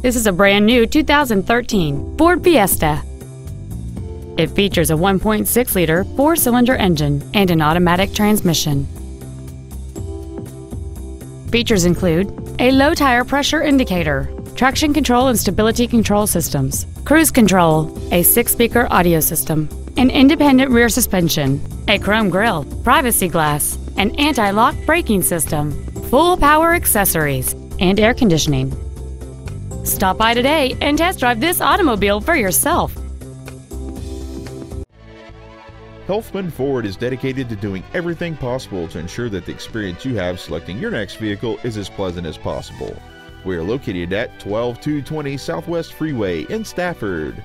This is a brand new 2013 Ford Fiesta. It features a 1.6 liter four cylinder engine and an automatic transmission. Features include a low tire pressure indicator, traction control and stability control systems, cruise control, a six speaker audio system, an independent rear suspension, a chrome grille, privacy glass, an anti lock braking system, full power accessories, and air conditioning. Stop by today and test drive this automobile for yourself. Helfman Ford is dedicated to doing everything possible to ensure that the experience you have selecting your next vehicle is as pleasant as possible. We are located at 12220 Southwest Freeway in Stafford.